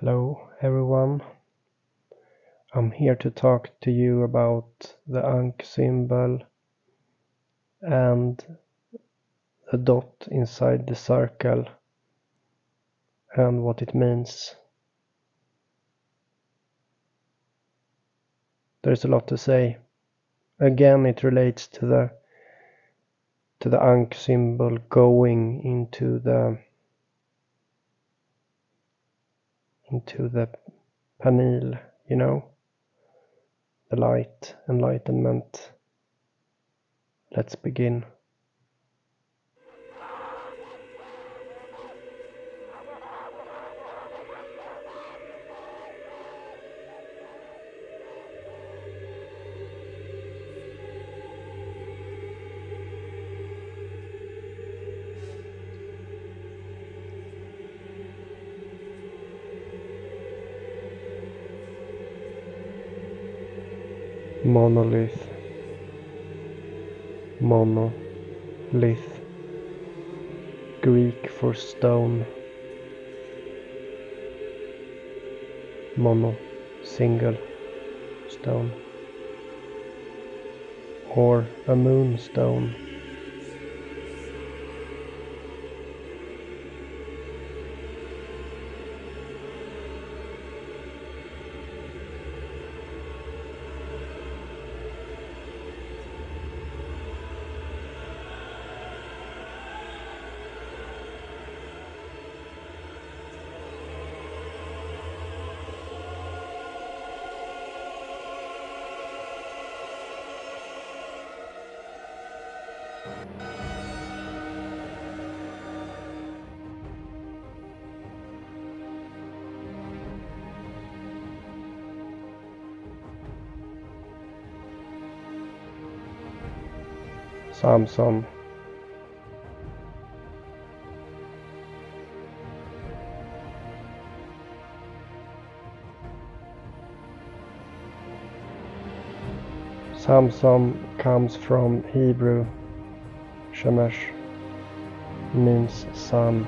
Hello everyone. I'm here to talk to you about the Ankh symbol and the dot inside the circle and what it means. There's a lot to say. Again, it relates to the to the Ankh symbol going into the into the pineal, you know, the light, enlightenment. Let's begin. Monolith. Monolith. Greek for stone. Mono. Single. Stone. Or a moonstone Samson Samson comes from Hebrew. Shemesh means sun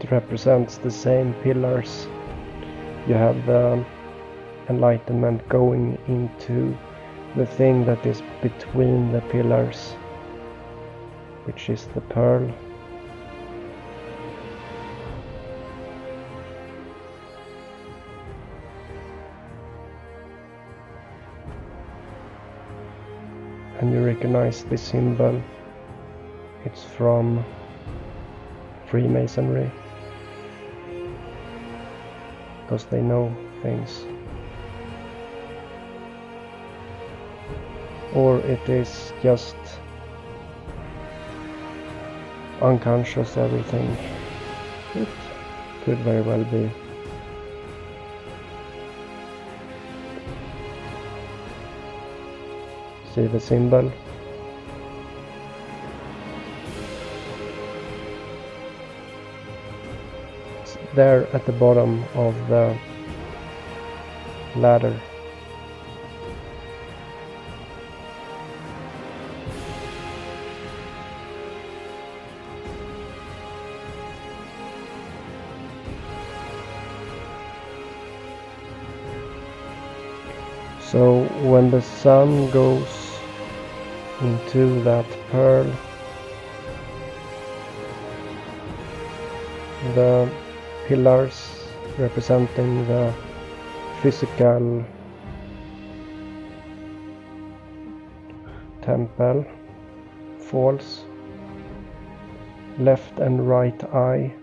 it represents the same pillars. You have the enlightenment going into the thing that is between the pillars which is the pearl. And you recognize this symbol. It's from Freemasonry because they know things. Or it is just unconscious everything. It could very well be. See the symbol? There at the bottom of the ladder. So when the sun goes into that pearl, the pillars representing the physical temple falls. Left and right eye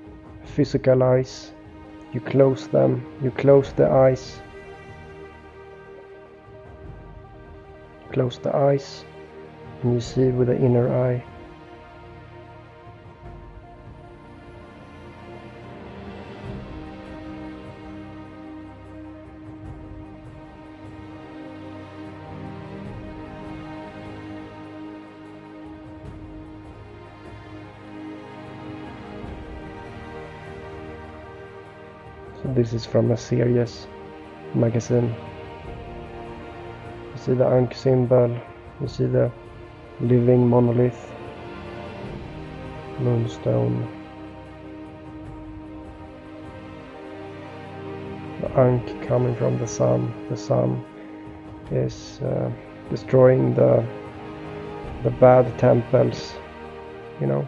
physical eyes. You close them you close the eyes. Close the eyes and you see with the inner eye this is from a series magazine. You see the Ankh symbol, you see the living monolith, moonstone. The Ankh coming from the sun. The sun is uh, destroying the the bad temples, you know.